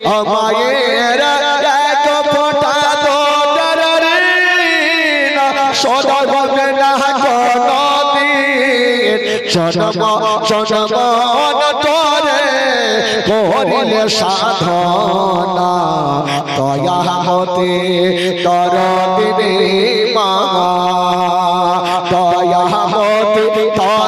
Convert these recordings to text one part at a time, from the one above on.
মায়ের এক ফোঁটা দোটার ঋণ শোধ হবে না কোনদিন জন্ম জন্মন তোরে করিলে সাধনা, দয়া হতে তর দিনে মা দয়া হতে তর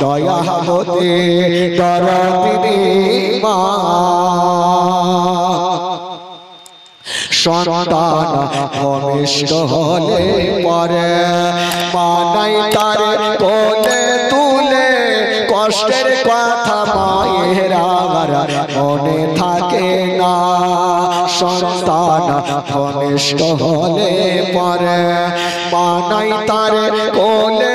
দয়া মতে তর দিনে মা। সন্তান ভূমিষ্ঠ হলে পরে মানাই তার কোলে তুলে কষ্টের কথা মায়ের মনে থাকে না। সন্তান ভূমিষ্ঠ হলে পরে মানাই তার কোলে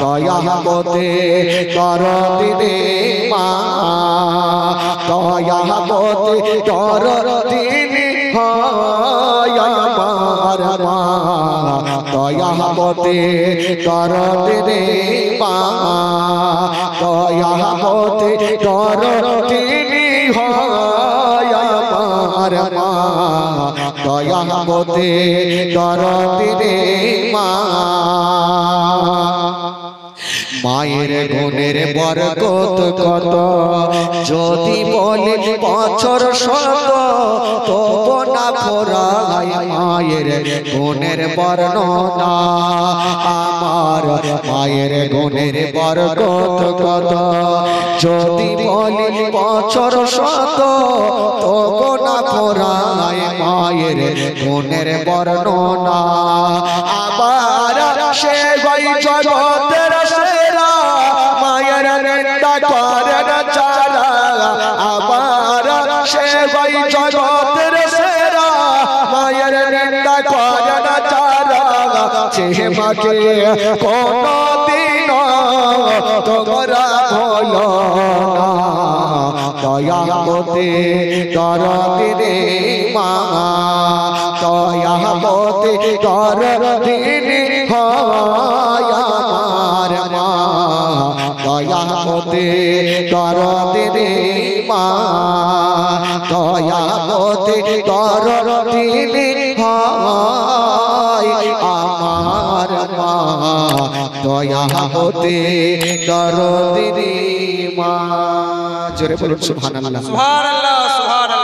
দয়া মতে কর দিনে মা। দয়া মতে কর দিনে হয় আমার কর দিনে মা। দয়া মতে কর দিনে হয় আমার দয়া মতে কর দিনে মা। মায়ের গুণের বরকত কত? যদি বলে বছর শত, তব না ফোরায় মায়ের গুণের বর্ণনা। আমার মায়ের গুণের বরকত কত? যদি বলে বছর শত, তব না ফোরায় মায়ের গুণের বর্ণনা। আবার সে গই সে মাকে কোন দিন তোমরা না। দয়া মতে কর দিনে মা। দয়া মতে কর দিনে হয় আমার মা। দয়া মতে কর দিনে মা। দয়া মতে কর দিনে দয়া দিনে মা। জোরে বলুন সুবহানাল্লাহ। সুবহানাল্লাহ সুবহানাল্লাহ।